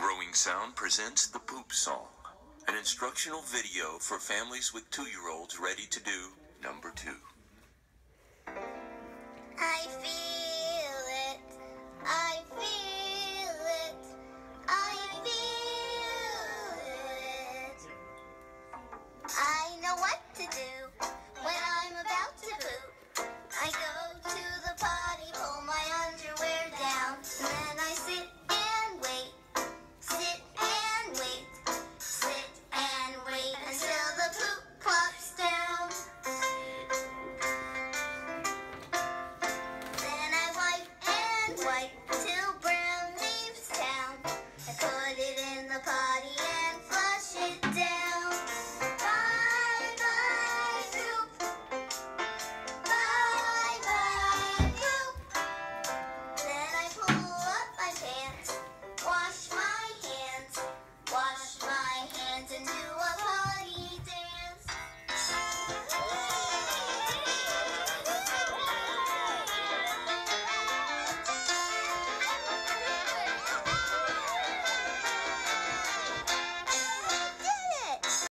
Growing Sound presents the Poop Song, an instructional video for families with two year olds ready to do number two. Maria.